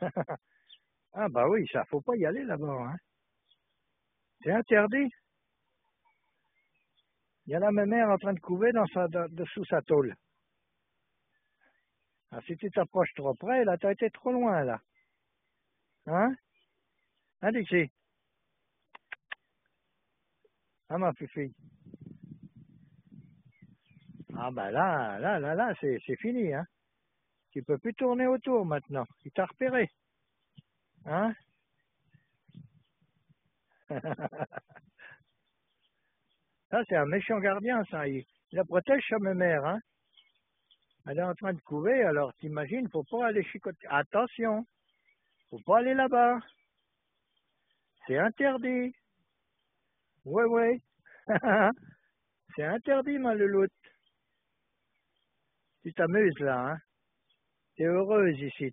ah bah oui, ça faut pas y aller là-bas. Hein. C'est interdit. Il y a la même mère en train de couver dans sa, dessous sa tôle. Ah, si tu t'approches trop près, là, t'as été trop loin, là. Hein? Hein, Dixie Ah, ma fille. Ah, ben là, là, là, là, c'est fini, hein. Tu peux plus tourner autour maintenant. Il t'a repéré. Hein Ça, c'est un méchant gardien, ça. Il, la protège sa mère, hein. Elle est en train de couver, alors t'imagines, faut pas aller chicoter. Attention, faut pas aller là-bas. C'est interdit. Ouais, ouais. c'est interdit, ma louloute. Tu t'amuses là, hein. T'es heureuse ici.